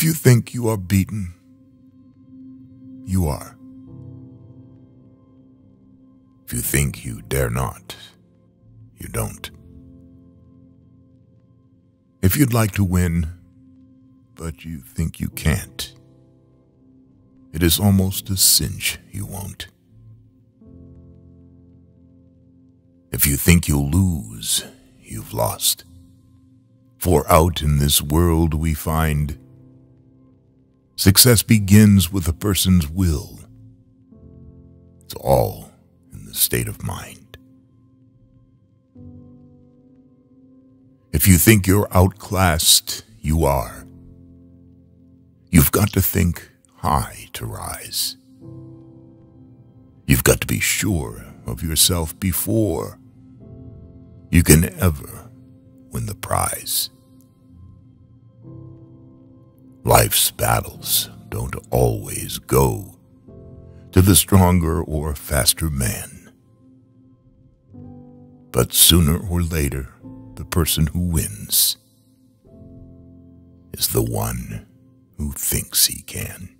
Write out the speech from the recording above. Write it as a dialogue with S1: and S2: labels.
S1: If you think you are beaten, you are. If you think you dare not, you don't. If you'd like to win, but you think you can't, it is almost a cinch you won't. If you think you'll lose, you've lost. For out in this world we find success begins with a person's will. It's all in the state of mind. If you think you're outclassed, you are. You've got to think high to rise. You've got to be sure of yourself before you can ever win the prize. Life's battles don't always go to the stronger or faster man. But sooner or later, the person who wins is the one who thinks he can.